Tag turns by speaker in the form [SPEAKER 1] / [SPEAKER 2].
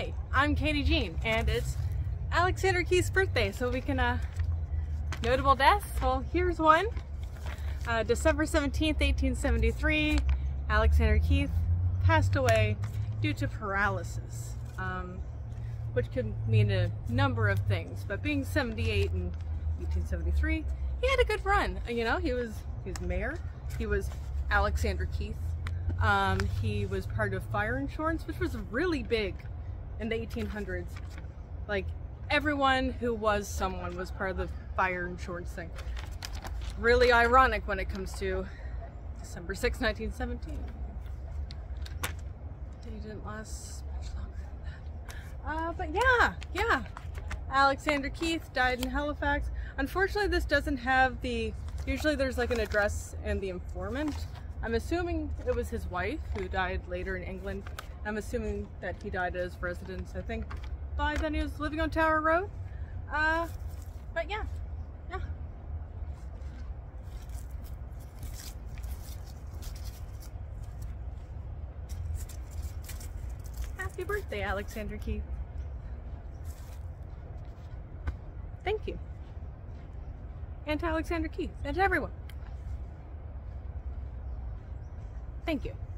[SPEAKER 1] Hi, I'm Katy Jean, and it's Alexander Keith's birthday, so we can, uh, notable deaths? Well, here's one. Uh, December 17th, 1873, Alexander Keith passed away due to paralysis, um, which could mean a number of things, but being 78 in 1873, he had a good run. You know, he was, he was mayor, he was Alexander Keith, um, he was part of fire insurance, which was really big in the 1800s. Like everyone who was someone was part of the fire insurance thing. Really ironic when it comes to December 6, 1917. They didn't last much longer than that. Uh, but yeah, yeah. Alexander Keith died in Halifax. Unfortunately, this doesn't have the, usually there's like an address and the informant. I'm assuming it was his wife who died later in England. I'm assuming that he died at his residence. I think by then he was living on Tower Road. Uh, but yeah, yeah. Happy birthday, Alexander Keith. Thank you. And to Alexander Keith and to everyone. Thank you.